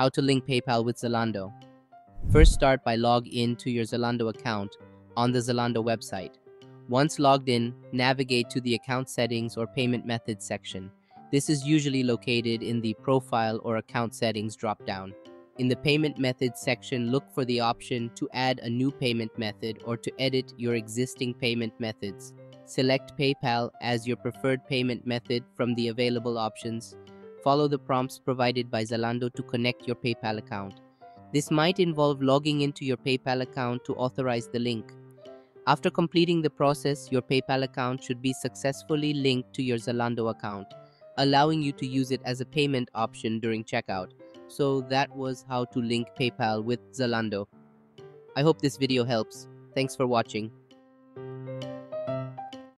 How to link PayPal with Zalando. First start by log in to your Zalando account on the Zalando website. Once logged in, navigate to the account settings or payment methods section. This is usually located in the profile or account settings dropdown. In the payment methods section, look for the option to add a new payment method or to edit your existing payment methods. Select PayPal as your preferred payment method from the available options. Follow the prompts provided by Zalando to connect your PayPal account. This might involve logging into your PayPal account to authorize the link. After completing the process, your PayPal account should be successfully linked to your Zalando account, allowing you to use it as a payment option during checkout. So that was how to link PayPal with Zalando. I hope this video helps. Thanks for watching.